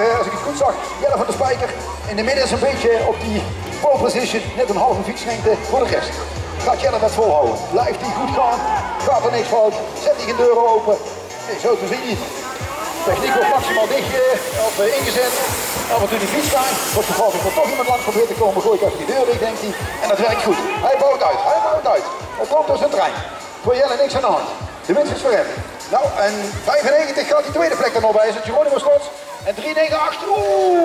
eh, als ik het goed zag, Jelle van de Spijker. In de midden is een beetje op die pole position, net een halve fietslengte voor de rest. Gaat Jelle dat volhouden? Blijft hij goed gaan? Gaat er niks fout? Zet hij deuren open? Zo te zien niet. Techniek wordt maximaal dicht eh, of eh, ingezet. Af en toe die fiets staan. Het geval dat er toch iemand langs probeert te komen, gooi ik even die deur dicht, denkt hij. En dat werkt goed. Hij bouwt uit, hij bouwt uit. Hij komt door zijn trein. Voor Jelle niks aan de hand. De winst is voor hem. Nou, en 95 gaat die tweede plek er nog bij. Is het Slots. En 398, oeh!